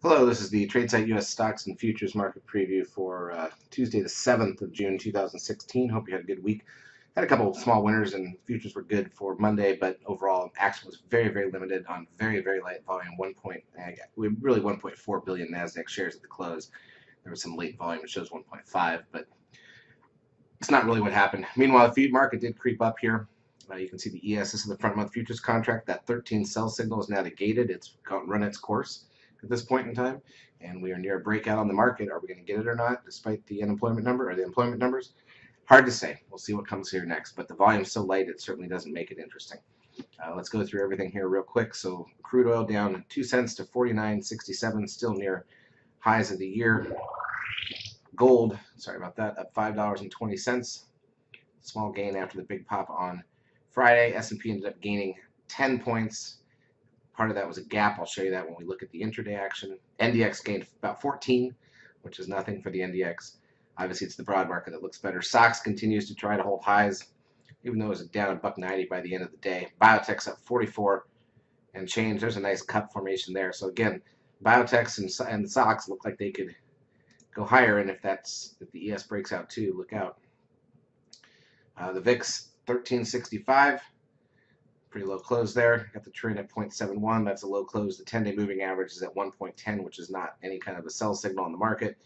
Hello, this is the Tradesight U.S. Stocks and Futures Market Preview for uh, Tuesday, the 7th of June, 2016. Hope you had a good week. Had a couple of small winners, and futures were good for Monday, but overall action was very, very limited on very, very light volume. One point, uh, really 1.4 billion Nasdaq shares at the close. There was some late volume; it shows 1.5, but it's not really what happened. Meanwhile, the feed market did creep up here. Uh, you can see the ES. This is the front month futures contract. That 13 sell signal is now negated. It's run its course at this point in time, and we are near a breakout on the market. Are we going to get it or not, despite the unemployment number or the employment numbers? Hard to say. We'll see what comes here next, but the volume's so light it certainly doesn't make it interesting. Uh, let's go through everything here real quick. So crude oil down 2 cents to 49.67, still near highs of the year. Gold, sorry about that, up $5.20. Small gain after the big pop on Friday. S&P ended up gaining 10 points Part of that was a gap. I'll show you that when we look at the intraday action. NDX gained about 14, which is nothing for the NDX. Obviously, it's the broad market that looks better. SOX continues to try to hold highs, even though it was down a buck 90 by the end of the day. Biotech's up 44 and change. There's a nice cup formation there. So again, biotechs and, and SOX look like they could go higher, and if that's if the ES breaks out too, look out. Uh, the VIX 1365. Pretty low close there. Got the trend at 0.71. That's a low close. The 10-day moving average is at 1.10, which is not any kind of a sell signal on the market.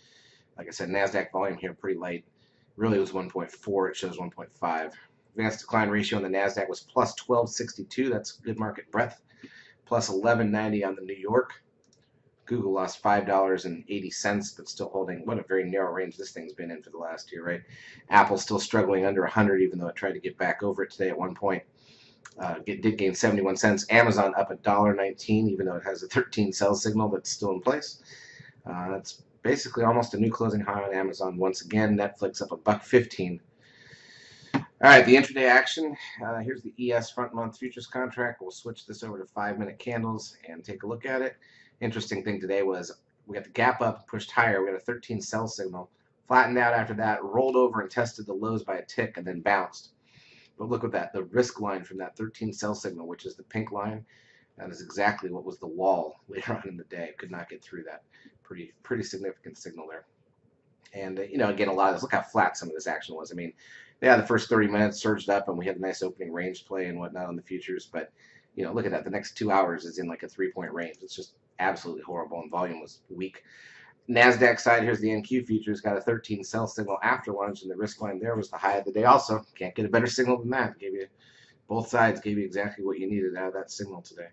Like I said, NASDAQ volume here pretty light. Really was 1.4. It shows 1.5. Advanced decline ratio on the NASDAQ was plus 1262. That's good market breadth. Plus 1190 on the New York. Google lost $5.80, but still holding. What a very narrow range this thing's been in for the last year, right? Apple's still struggling under 100, even though it tried to get back over it today at one point uh, get, did gain 71 cents. Amazon up a dollar 19, even though it has a 13 sell signal, but still in place. Uh, that's basically almost a new closing high on Amazon once again. Netflix up a buck 15. All right, the intraday action. Uh, here's the ES front month futures contract. We'll switch this over to five minute candles and take a look at it. Interesting thing today was we got the gap up, pushed higher. We got a 13 sell signal, flattened out after that, rolled over and tested the lows by a tick, and then bounced. But look at that, the risk line from that 13 sell signal, which is the pink line, that is exactly what was the wall later on in the day. Could not get through that. Pretty pretty significant signal there. And uh, you know, again, a lot of this. Look how flat some of this action was. I mean, yeah, the first 30 minutes surged up, and we had a nice opening range play and whatnot on the futures. But you know, look at that. The next two hours is in like a three-point range. It's just absolutely horrible, and volume was weak. NASDAQ side, here's the NQ futures, got a 13 sell signal after lunch, and the risk line there was the high of the day also. Can't get a better signal than that. Gave you Both sides gave you exactly what you needed out of that signal today.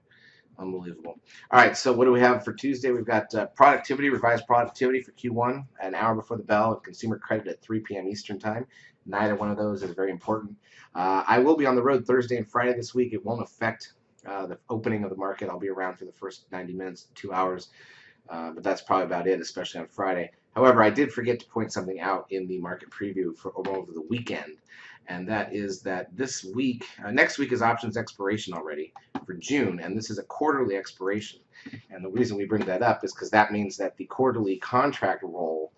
Unbelievable. All right, so what do we have for Tuesday? We've got uh, productivity, revised productivity for Q1, an hour before the bell, and consumer credit at 3 p.m. Eastern Time. Neither one of those is very important. Uh, I will be on the road Thursday and Friday this week. It won't affect uh, the opening of the market. I'll be around for the first 90 minutes, two hours. Uh, but that's probably about it, especially on Friday. However, I did forget to point something out in the market preview for over the weekend, and that is that this week, uh, next week is options expiration already for June, and this is a quarterly expiration. And the reason we bring that up is because that means that the quarterly contract roll,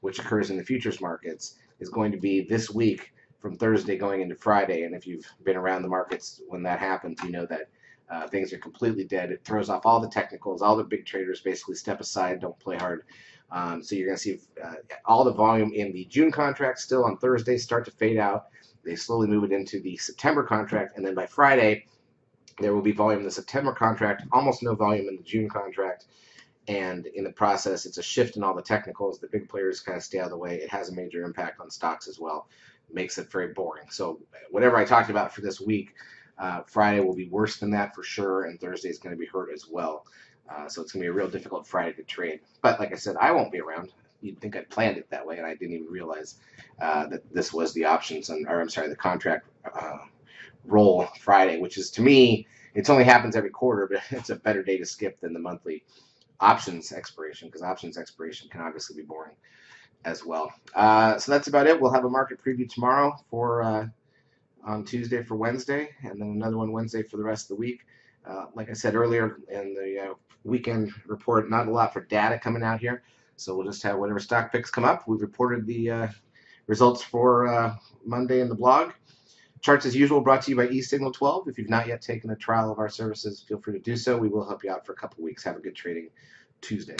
which occurs in the futures markets, is going to be this week from Thursday going into Friday. And if you've been around the markets when that happens, you know that uh, things are completely dead. It throws off all the technicals. All the big traders basically step aside, don't play hard. Um, so you're going to see uh, all the volume in the June contract still on Thursday start to fade out. They slowly move it into the September contract, and then by Friday, there will be volume in the September contract, almost no volume in the June contract. And in the process, it's a shift in all the technicals. The big players kind of stay out of the way. It has a major impact on stocks as well. It makes it very boring. So whatever I talked about for this week, uh, Friday will be worse than that for sure, and Thursday is going to be hurt as well. Uh, so it's going to be a real difficult Friday to trade. But like I said, I won't be around. You'd think I planned it that way, and I didn't even realize uh, that this was the options, and, or I'm sorry, the contract uh, roll Friday, which is to me, it only happens every quarter, but it's a better day to skip than the monthly options expiration, because options expiration can obviously be boring as well. Uh, so that's about it. We'll have a market preview tomorrow for uh, on Tuesday for Wednesday, and then another one Wednesday for the rest of the week. Uh, like I said earlier in the uh, weekend report, not a lot for data coming out here, so we'll just have whatever stock picks come up. We've reported the uh, results for uh, Monday in the blog. Charts as usual brought to you by eSignal 12. If you've not yet taken a trial of our services, feel free to do so. We will help you out for a couple weeks. Have a good trading Tuesday.